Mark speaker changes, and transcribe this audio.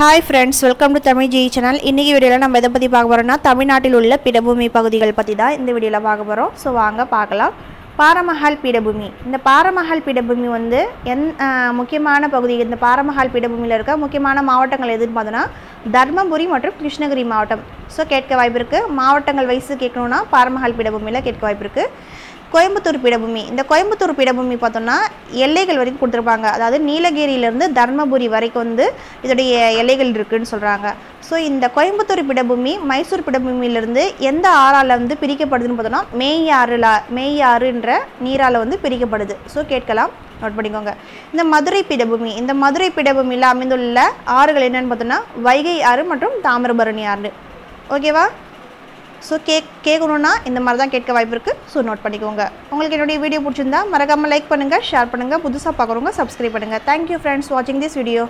Speaker 1: Hi friends welcome to Tamil G channel இன்றைக்கி வீடியோவில் நம்ம எதை பற்றி பார்க்க போகிறோம்னா தமிழ்நாட்டில் உள்ள பீடபூமி பகுதிகள் பற்றி தான் இந்த வீடியோவில் பார்க்க போகிறோம் ஸோ வாங்க பார்க்கலாம். பாரமஹால் பீடபூமி. இந்த பாரமஹால் பீடபூமி வந்து என் முக்கியமான பகுதி. இந்த பாரமஹால் பீடபூமியில் இருக்க முக்கியமான மாவட்டங்கள் எதுன்னு பார்த்தோன்னா தர்மபுரி மற்றும் கிருஷ்ணகிரி மாவட்டம். ஸோ கேட்க வாய்ப்பு இருக்குது மாவட்டங்கள் வயசு கேட்கணுன்னா பாரமஹால் பீடபூமியில் கேட்க வாய்ப்பு இருக்குது கோயம்புத்தூர் பீடபூமி. இந்த கோயம்புத்தூர் பீடபூமி பார்த்தோம்னா எல்லைகள் வரைக்கும் கொடுத்துருப்பாங்க. அதாவது நீலகிரியிலேருந்து தர்மபுரி வரைக்கும் வந்து இதோடைய எல்லைகள் இருக்குதுன்னு சொல்கிறாங்க ஸோ இந்த கோயம்புத்தூர் பீடபூமி மைசூர் பீடபூமியிலேருந்து எந்த ஆறால் வந்து பிரிக்கப்படுதுன்னு பார்த்தோம்னா மேயாறுல மேயாறுன்ற நீரால் வந்து பிரிக்கப்படுது. ஸோ கேட்கலாம். நோட் பண்ணிக்கோங்க. இந்த மதுரை பீடபூமி இந்த மதுரை பீடபூமியில் அமைந்துள்ள ஆறுகள் என்னென்னு பார்த்தோம்னா வைகை ஆறு மற்றும் தாமிரபரணி ஆறு. ஓகேவா ஸோ கேக் கேட்கணுன்னா இந்த மாதிரி தான் கேட்க வாய்ப்பு இருக்குது ஸோ நோட் பண்ணிக்கோங்க. உங்களுக்கு என்னுடைய வீடியோ பிடிச்சிருந்தா மறக்காமல் லைக் பண்ணுங்கள் ஷேர் பண்ணுங்கள் புதுசாக பார்க்குறவங்க சப்ஸ்கிரைப் பண்ணுங்கள் தேங்க்யூ ஃப்ரெண்ட்ஸ் வாட்சிங் திஸ் வீடியோ